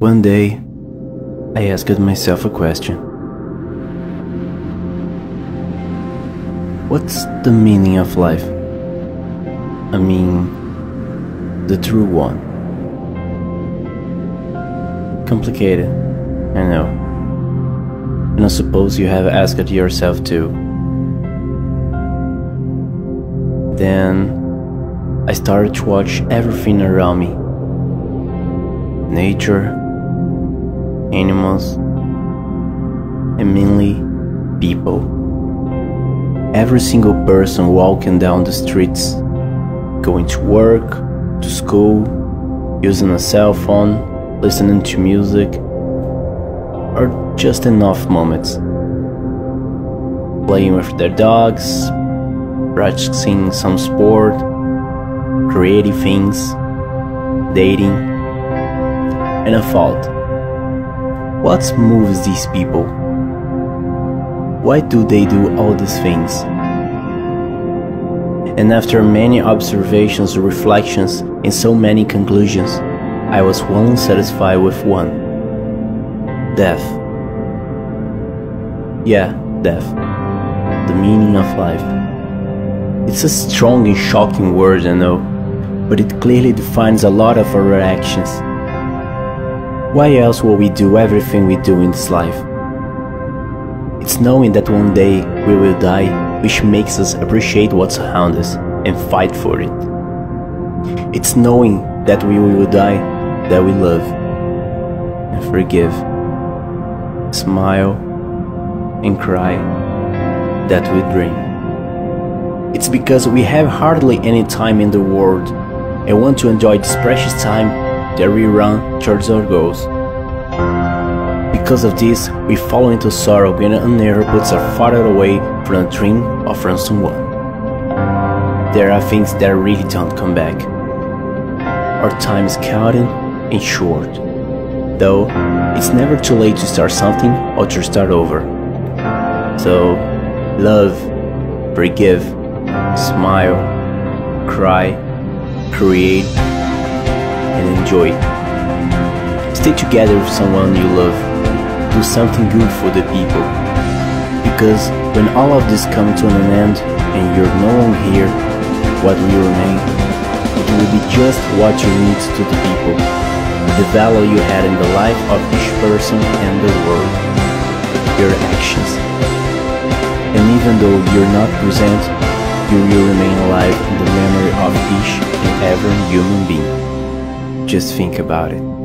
One day, I asked myself a question What's the meaning of life? I mean, the true one. Complicated, I know. And I suppose you have asked yourself too. Then I started to watch everything around me nature, animals, and mainly people. Every single person walking down the streets, going to work, to school, using a cell phone, listening to music, are just enough moments. Playing with their dogs, practicing some sport, creating things, dating, and a thought. What moves these people? Why do they do all these things? And after many observations, reflections, and so many conclusions, I was only satisfied with one death. Yeah, death. The meaning of life. It's a strong and shocking word, I know, but it clearly defines a lot of our actions. Why else will we do everything we do in this life? It's knowing that one day we will die which makes us appreciate what's around us and fight for it. It's knowing that we will die that we love and forgive, smile and cry that we dream. It's because we have hardly any time in the world and want to enjoy this precious time that we run towards our goals. Because of this, we fall into sorrow when an error puts us farther away from the dream of from someone. There are things that really don't come back. Our time is counted and short, though it's never too late to start something or to start over. So, love, forgive, smile, cry, create, and enjoy. Stay together with someone you love. Do something good for the people. Because when all of this comes to an end and you're no longer here, what will remain? It will be just what you need to the people, the value you had in the life of each person and the world, your actions. And even though you're not present, you will remain alive in the memory of each and every human being. Just think about it.